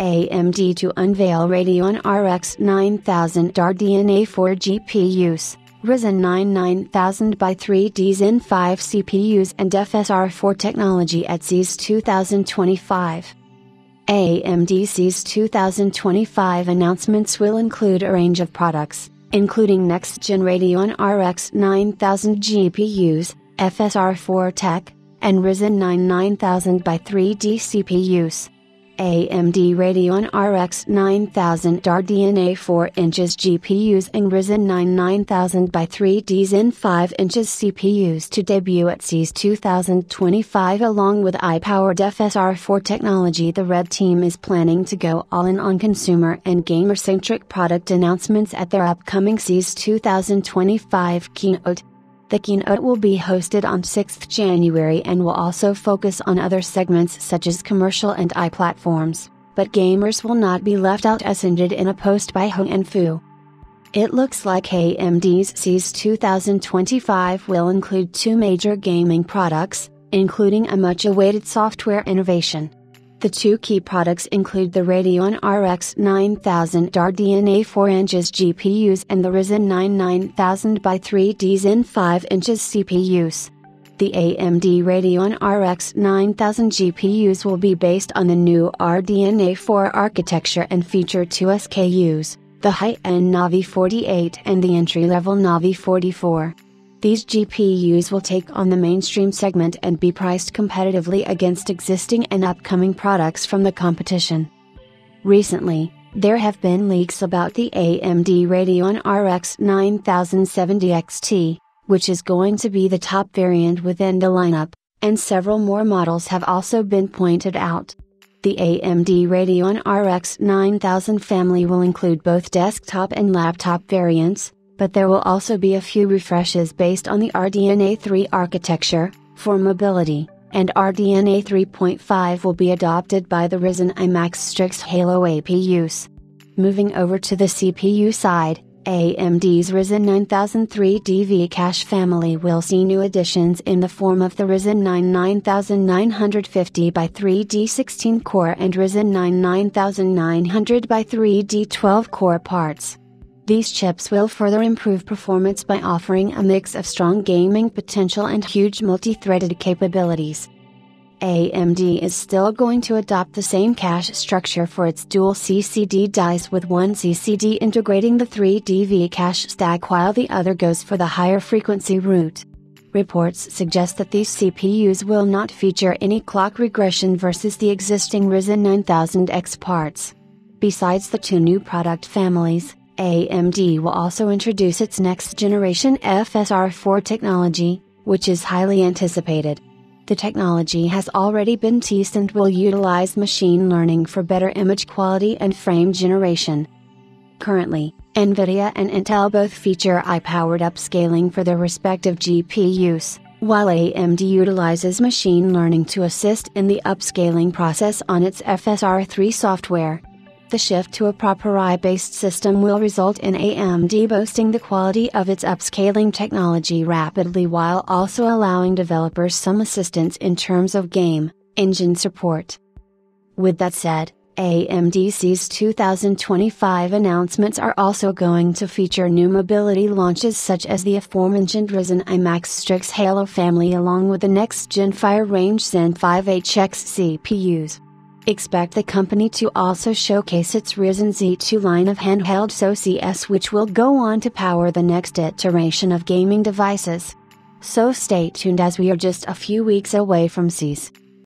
AMD to unveil Radeon RX 9000 RDNA 4 GPUs, Ryzen 9 9000 by 3D Zen 5 CPUs and FSR 4 technology at CES 2025. AMD CES 2025 announcements will include a range of products, including next gen Radeon RX 9000 GPUs, FSR 4 tech, and Ryzen 9 9000 by 3D CPUs. AMD Radeon RX 9000 RDNA 4 inches GPUs and Ryzen 9 9000 by 3D Zen 5 inches CPUs to debut at CES 2025 along with i-powered FSR4 technology the Red Team is planning to go all in on consumer and gamer-centric product announcements at their upcoming CES 2025 keynote. The keynote will be hosted on 6th January and will also focus on other segments such as commercial and i platforms, but gamers will not be left out as hinted in a post by Hoang Anh Phu. It looks like AMD's CES 2025 will include two major gaming products, including a much awaited software innovation. The two key products include the Radeon RX 9000 RDNA 4 inches GPUs and the Ryzen 9 9000 by 3D Zen 5 inches CPUs. The AMD Radeon RX 9000 GPUs will be based on the new RDNA 4 architecture and feature two SKUs, the high-end Navi 48 and the entry-level Navi 44. These GPUs will take on the mainstream segment and be priced competitively against existing and upcoming products from the competition. Recently, there have been leaks about the AMD Radeon RX 9070 XT, which is going to be the top variant within the lineup, and several more models have also been pointed out. The AMD Radeon RX 9000 family will include both desktop and laptop variants, but there will also be a few refreshes based on the RDNA 3 architecture, for mobility, and RDNA 3.5 will be adopted by the Ryzen iMax Strix Halo APUs. Moving over to the CPU side, AMD's Ryzen 9003 DV cache family will see new additions in the form of the Ryzen 9 9950 by 3D 16 core and Ryzen 9 9900 by 3D 12 core parts. These chips will further improve performance by offering a mix of strong gaming potential and huge multi-threaded capabilities. AMD is still going to adopt the same cache structure for its dual CCD dies with one CCD integrating the 3DV cache stack while the other goes for the higher frequency route. Reports suggest that these CPUs will not feature any clock regression versus the existing Ryzen 9000X parts. Besides the two new product families, AMD will also introduce its next generation FSR4 technology, which is highly anticipated. The technology has already been teased and will utilize machine learning for better image quality and frame generation. Currently, NVIDIA and Intel both feature i-powered upscaling for their respective GPUs, while AMD utilizes machine learning to assist in the upscaling process on its FSR3 software. The shift to a proper i based system will result in AMD boosting the quality of its upscaling technology rapidly while also allowing developers some assistance in terms of game engine support. With that said, AMD CES 2025 announcements are also going to feature new mobility launches such as the aforementioned Ryzen iMax Strix Halo family along with the next gen Fire Range Zen 5 HX CPUs. Expect the company to also showcase its Ryzen Z2 line of handheld SoCs which will go on to power the next iteration of gaming devices. So stay tuned as we are just a few weeks away from CES.